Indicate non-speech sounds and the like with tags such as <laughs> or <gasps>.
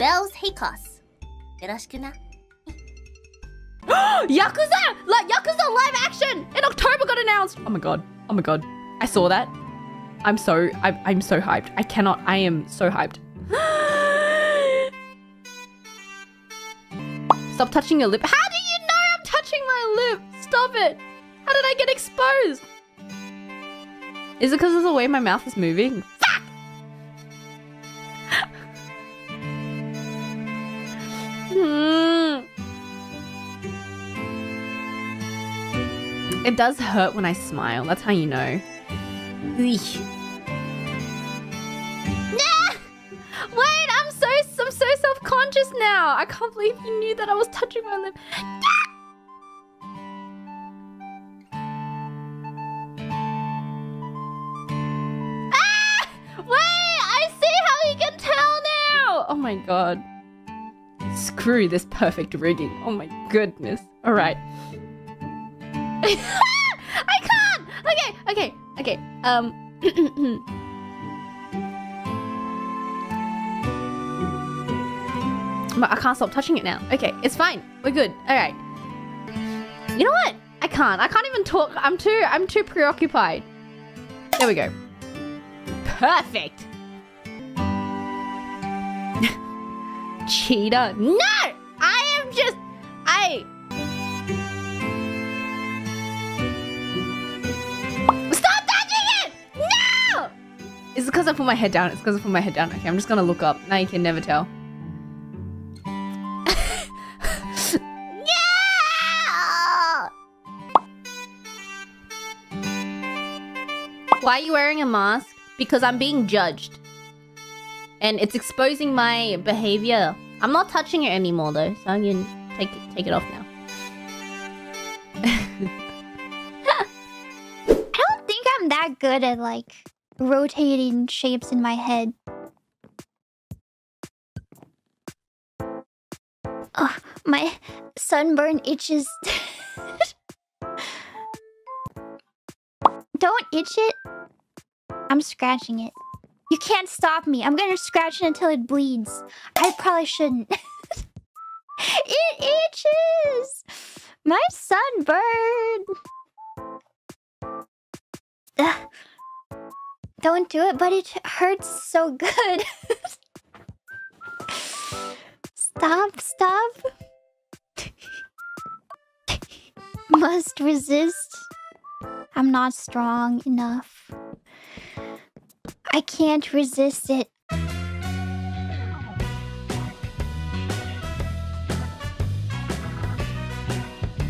Baelz Hakos. よろしくな。Yakuza! Like Yakuza live action in October got announced. Oh my god. Oh my god. I saw that. I'm so I'm, I'm so hyped. I cannot. I am so hyped. <gasps> Stop touching your lip. How do you know I'm touching my lip? Stop it. How did I get exposed? Is it because of the way my mouth is moving? It does hurt when I smile. That's how you know. Nah! Wait, I'm so I'm so self-conscious now. I can't believe you knew that I was touching my lip. Ah! Wait, I see how you can tell now. Oh my god. Screw this perfect rigging. Oh my goodness. All right. <laughs> I can't. Okay, okay, okay. Um. <clears throat> I can't stop touching it now. Okay, it's fine. We're good. All right. You know what? I can't. I can't even talk. I'm too. I'm too preoccupied. There we go. Perfect. <laughs> Cheetah. No! I am just. I. because I put my head down. It's because I put my head down. Okay, I'm just gonna look up. Now you can never tell. <laughs> Yeah! Why are you wearing a mask? Because I'm being judged. And it's exposing my behavior. I'm not touching it anymore though, so I can take it, take it off now. <laughs> <laughs> I don't think I'm that good at like rotating shapes in my head. Oh, my sunburn itches. <laughs> don't itch it. I'm scratching it. You can't stop me. I'm gonna scratch it until it bleeds. I probably shouldn't. <laughs> it itches. My sunburn. Don't do it, but it hurts so good. stop, stop. Must resist. I'm not strong enough. I can't resist it.